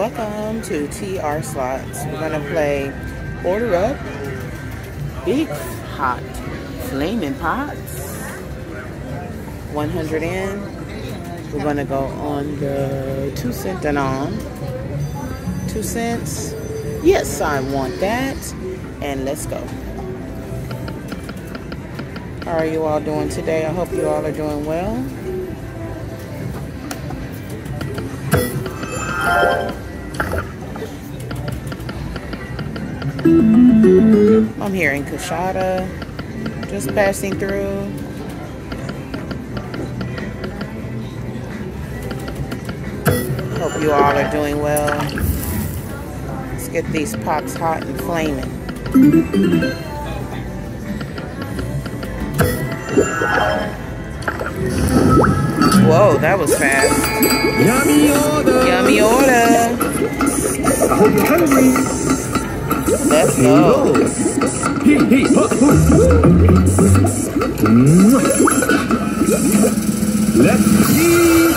Welcome to TR Slots. We're gonna play Order Up, Big Hot Flaming Pots, 100 in. We're gonna go on the two cent and on. Two cents. Yes, I want that. And let's go. How are you all doing today? I hope you all are doing well. I'm here in Coushatta just passing through. Hope you all are doing well. Let's get these pots hot and flaming. Whoa, that was fast. Yummy order. Yummy order. I'm hungry. Let's go. Let's eat.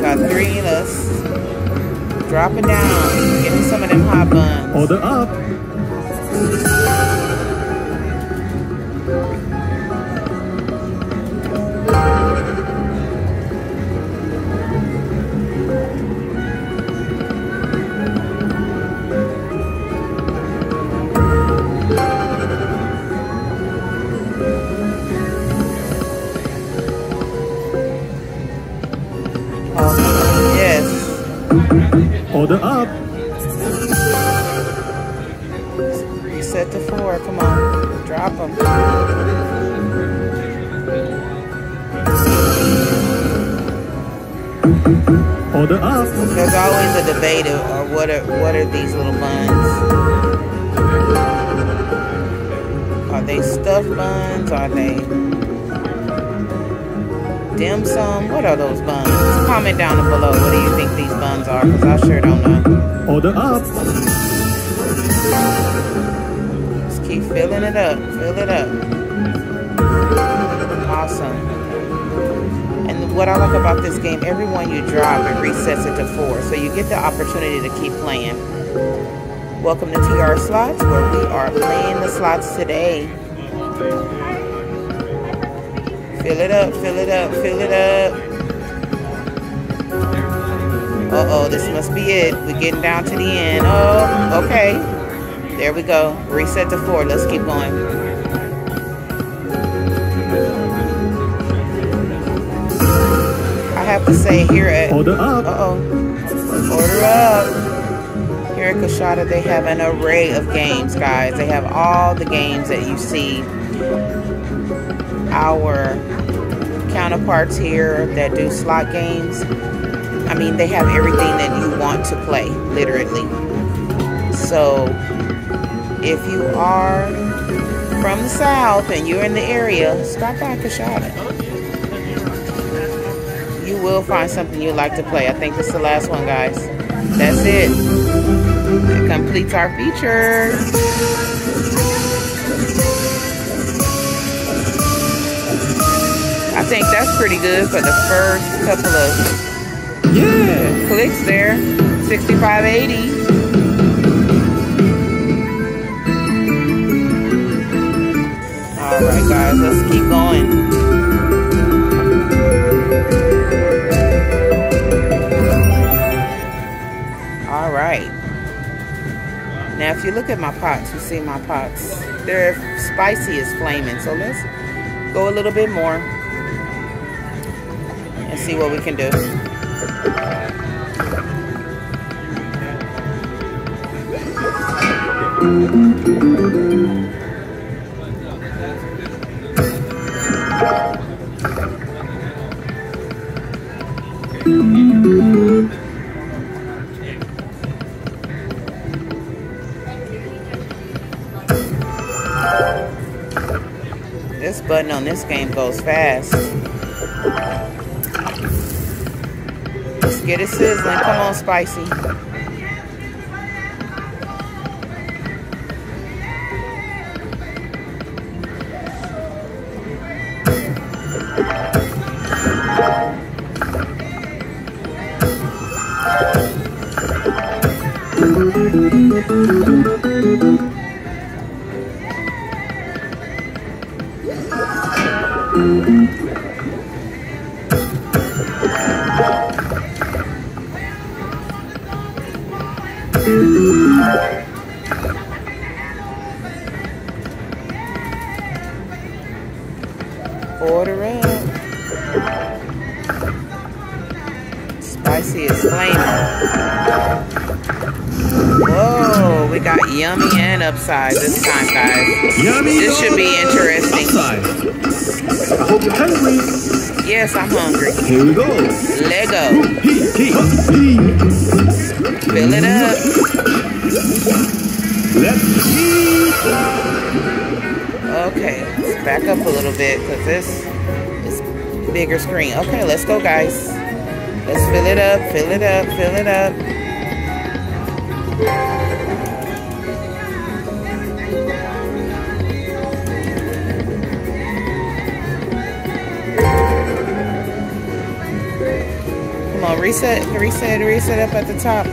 Got three. Let's drop it down. Me some of them hot buns. Order up. Order up. Reset to four. Come on. Drop them. Order up. There's always a debate of or what are what are these little buns? Are they stuffed buns? Are they dim sum? What are those buns? Comment down below. What do you think these buns are? Because I sure don't know. Order up. Just keep filling it up. Fill it up. Awesome. And what I like about this game, every one you drop, it resets it to four. So you get the opportunity to keep playing. Welcome to TR Slots, where we are playing the slots today. Fill it up, fill it up, fill it up. Uh-oh, this must be it. We're getting down to the end. Oh, okay. There we go. Reset to four. Let's keep going. I have to say here at Order up. uh-oh. Order up. Here at Coushatta, they have an array of games, guys. They have all the games that you see. Our counterparts here that do slot games. I mean, they have everything that you want to play, literally. So, if you are from the South and you're in the area, stop by Coushatta. You will find something you like to play. I think this is the last one, guys. That's it. Completes our feature. Think that's pretty good for the first couple of Yeah. clicks there. 6580. All right, guys, let's keep going. All right. Now, if you look at my pots, you see my pots. They're spicy as flaming. So let's go a little bit more and see what we can do. This button on this game goes fast. Let's get it sizzling. Come on, spicy. Order Spicy is flaming. Whoa, we got yummy and upside this time, guys. Yummy This should be interesting. Upside. I hope you're hungry. Yes, I'm hungry. Here we go. Lego. Fill it up. Let's eat. Okay, let's back up a little bit because this is bigger screen. Okay, let's go, guys. Let's fill it up, fill it up, fill it up. Come on, reset, reset, reset up at the top.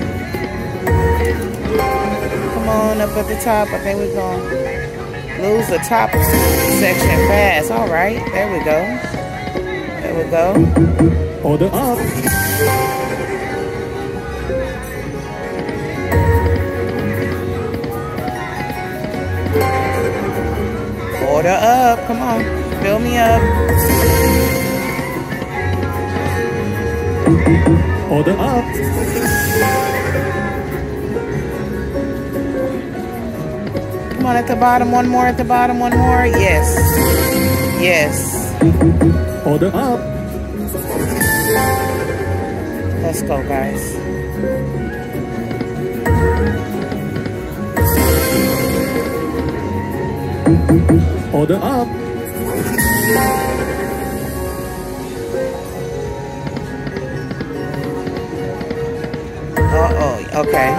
Come on, up at the top. I think we're going to lose the top section fast. All right, there we go. We go. Order up. Order up. Come on. Fill me up. Order up. Come on at the bottom. One more at the bottom. One more. Yes. Yes. Order up. Let's go, guys. Order up. Uh-oh. Okay.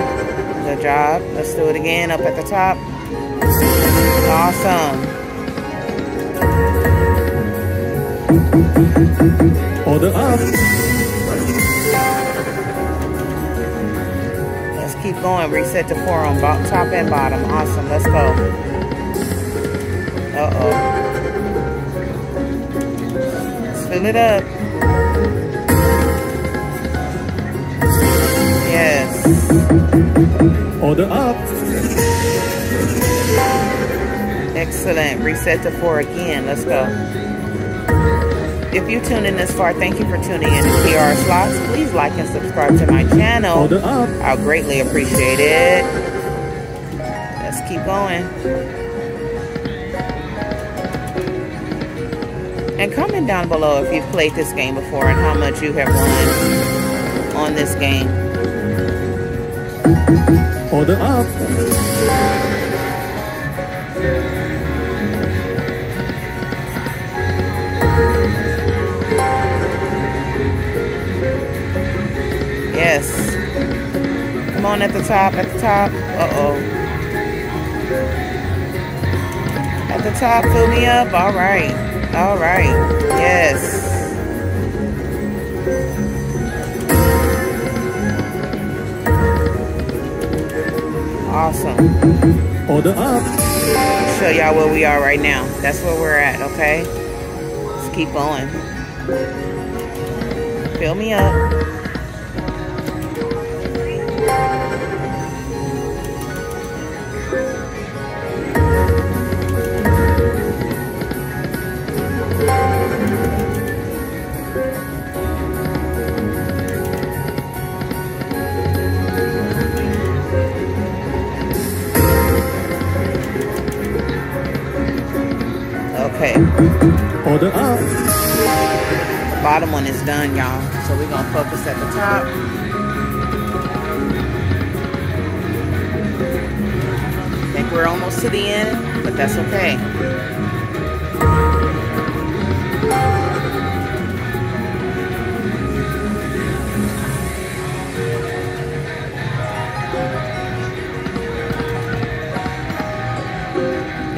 Good job. Let's do it again. Up at the top. Awesome. Order up. Let's keep going. Reset the four on bo- top and bottom. Awesome. Let's go. Uh-oh. Let's fill it up. Yes. Order up. Excellent. Reset the four again. Let's go. If you tune in this far, thank you for tuning in to TR Slots. Please like and subscribe to my channel. Order up. I'll greatly appreciate it. Let's keep going. And comment down below if you've played this game before and how much you have won on this game. Order up. Come on at the top, at the top. Uh-oh. At the top, fill me up. All right. All right. Yes. Awesome. Order up. Show y'all where we are right now. That's where we're at, okay? Let's keep going. Fill me up. Bottom one is done, y'all. So we're gonna focus at the top. I think we're almost to the end, but that's okay.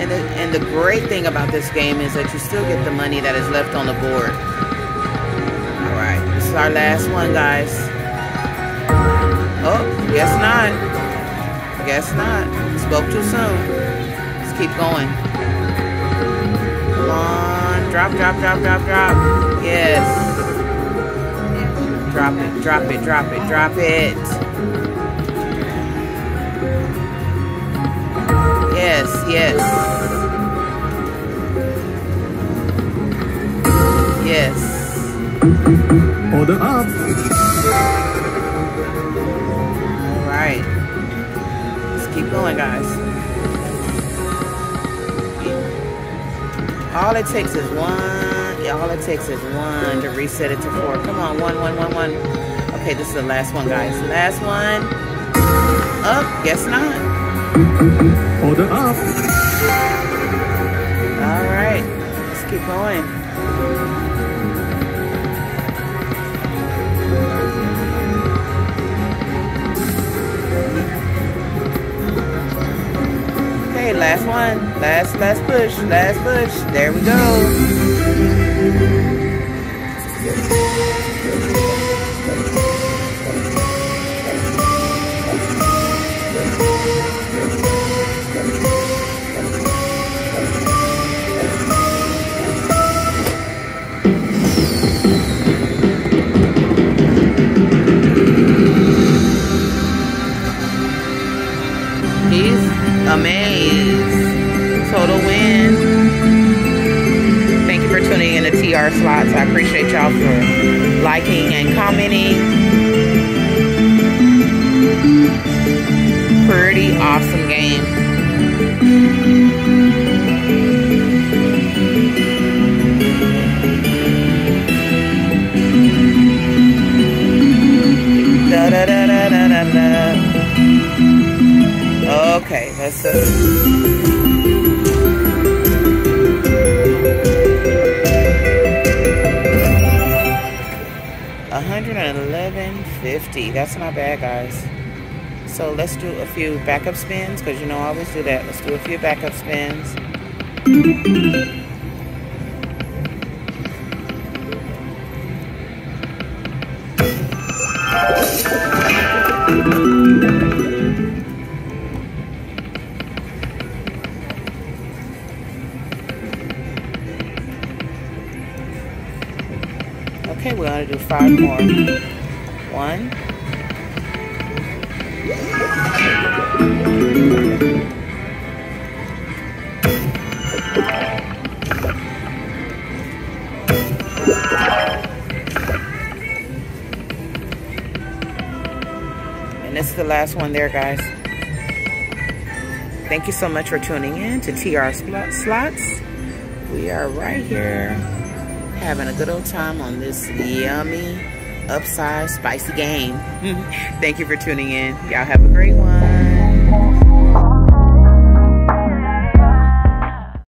And the, and the great thing about this game is that you still get the money that is left on the board. Is our last one, guys. Oh, guess not. Guess not. Spoke too soon. Let's keep going. Come on. Drop, drop, drop, drop, drop. Yes. Drop it, drop it, drop it, drop it. Yes, yes. Yes. Order up. All right. Let's keep going, guys. All it takes is one. yeah, All it takes is one to reset it to four. Come on, one, one, one, one. Okay, this is the last one, guys. Last one. Up. Guess not. Order up. All right. Let's keep going. Last, last push. Last push. There we go. Liking and commenting. Pretty awesome game. Da da da da da da da. Okay, let's see. 50 That's not bad, guys. So let's do a few backup spins because you know I always do that. Let's do a few backup spins. Okay, we're going to do five more. One. And this is the last one there, guys. Thank you so much for tuning in to TR Slots. We are right here having a good old time on this yummy, upsized, spicy game. Thank you for tuning in. Y'all have a great one.